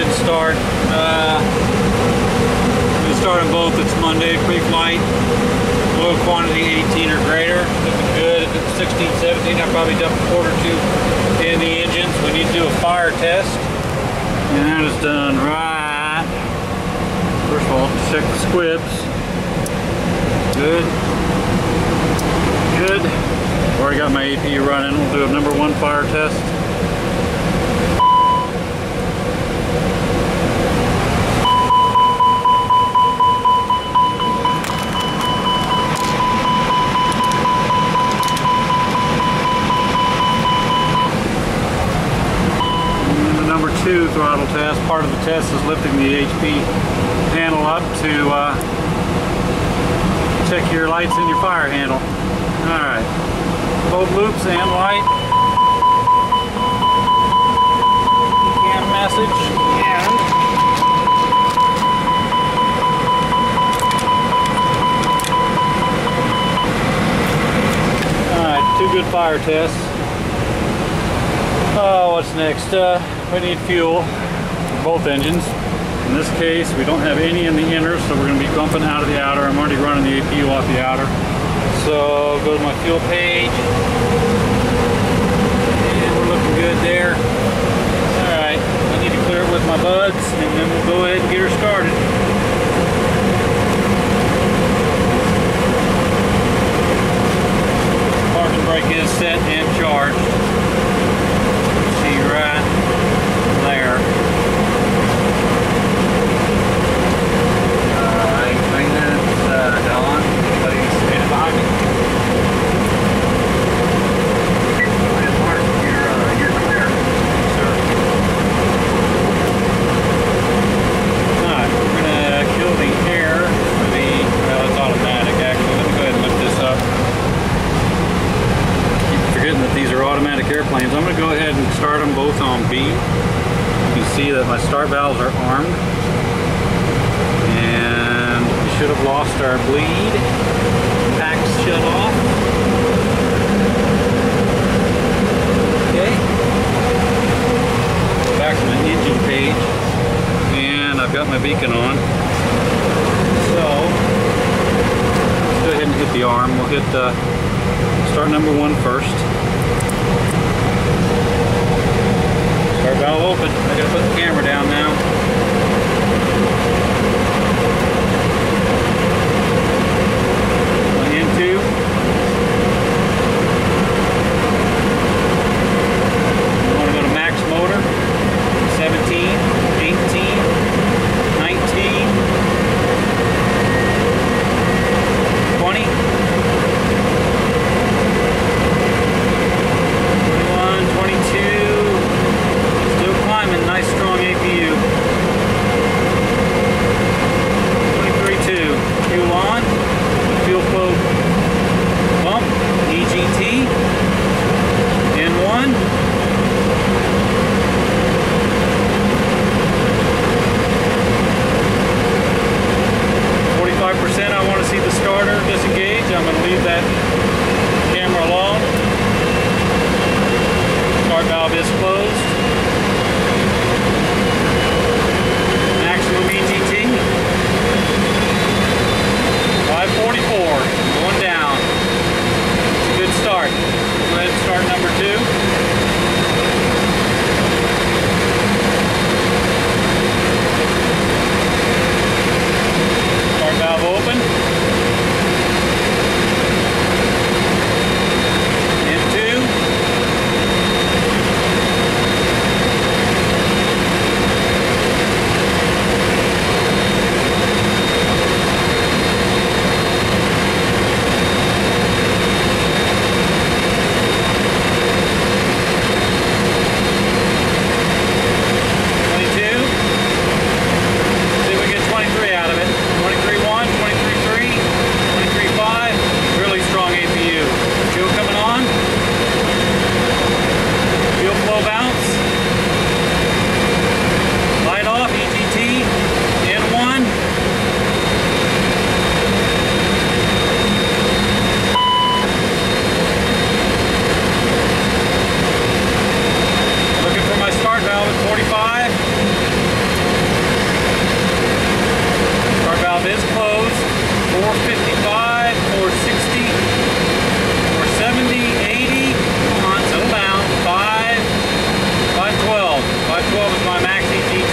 engine start. Uh, to start them both. It's Monday, pre-flight. Oil quantity 18 or greater. Looking good. If it's 16, 17, I'll probably dump a quart or two in the engines. We need to do a fire test. And that is done right. First of all, check the squibs. Good. Good. Already got my APU running. We'll do a number one fire test. And the number two throttle test, part of the test is lifting the HP handle up to uh, check your lights and your fire handle. All right, both loops and light. Message and all right, two good fire tests. Oh, what's next? Uh, we need fuel for both engines. In this case, we don't have any in the inner, so we're going to be bumping out of the outer. I'm already running the APU off the outer. So go to my fuel page. And we're looking good there. Alright, I need to clear it with my buds, and then we'll go ahead and get her started. Parking brake is set and charged. See right there. Alright, maintenance, uh, Don, somebody's standing behind me. Alright, Mark, you're, uh, you're clear. Sir. Alright, we're gonna kill the air for the, well, it's automatic actually. Let me go ahead and lift this up. Keep forgetting that these are automatic airplanes. I'm gonna go ahead and start them both on B. You can see that my start valves are armed. And we should have lost our bleed. Packs shut off. Okay. Back to my engine page. And I've got my beacon on. So, let's go ahead and hit the arm. We'll hit uh, start number one first. 455, 460, 470, 80. Come on, settle down. 5, 512. 512 is my max EG